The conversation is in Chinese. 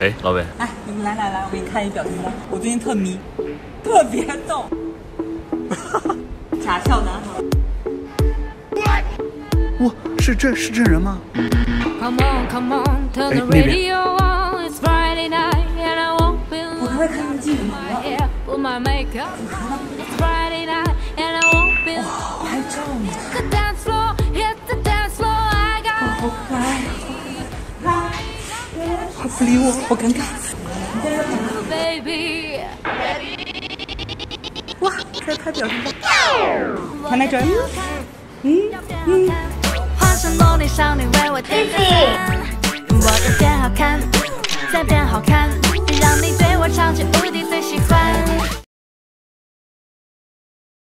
哎，老板，哎，你们来来来，我给你看一表情包，我最近特迷，特别逗，假笑男孩。哇，是这是真人吗？哎，那边。我刚才看见镜头了。哇，拍照呢。好可爱。他不理我，好尴尬。哇，开拍表情包，看那这儿。嗯嗯。